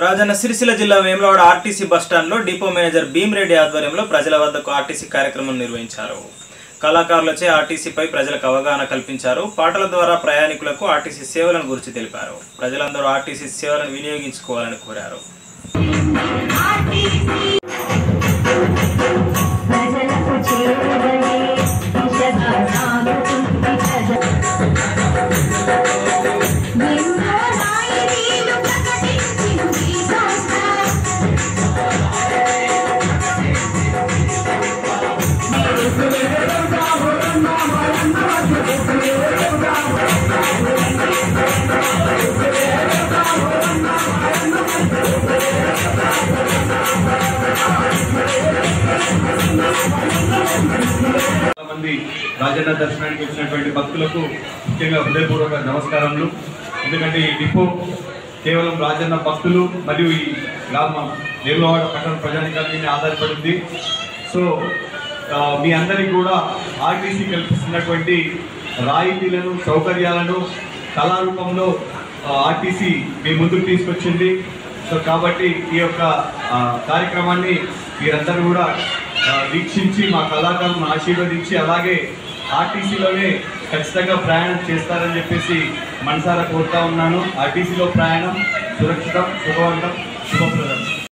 రాజన్న సిరిసిల్ల జిల్లా వేములవాడ ఆర్టీసీ బస్టాండ్లో depot manager Bhimireddy ఆధ్వర్యంలో ప్రజల వద్దకు ఆర్టీసీ కార్యక్రమం నిర్వహించారు. కళాకారులచే ఆర్టీసీపై ప్రజలకు అవగాహన కల్పించారు. పాటల ద్వారా ప్రయాణికులకు ఆర్టీసీ సేవలను గురించి తెలిపారు. ప్రజలందరూ ఆర్టీసీ సేవలను వినియోగించుకోవాలని కోరారు. మంది రాజన్న దర్శనానికి వచ్చినటువంటి భక్తులకు ముఖ్యంగా హృదయపూర్వక నమస్కారములు. ఎందుకంటే ఈ డిపో కేవలం రాజన్న భక్తులు మరియు ఈ గ్రామం నిర్మలవాడ పట్టణ ప్రజానికాల మీద ఆధారపడింది. సో మీ అందరికీ కూడా ఆర్టీసీ కల్పిస్తున్నటువంటి రాయితీలను సౌకర్యాలను కళారూపంలో ఆర్టీసీ మీ ముందుకు తీసుకొచ్చింది. సో కాబట్టి ఈ యొక్క కార్యక్రమాన్ని మీరందరూ కూడా వీక్షించి మా కళాకారులను ఆశీర్వదించి అలాగే ఆర్టీసీలోనే ఖచ్చితంగా ప్రయాణం చేస్తారని చెప్పేసి మనసారా కోరుతా ఉన్నాను. ఆర్టీసీలో ప్రయాణం సురక్షితం శుభవంతం శుభప్రదం.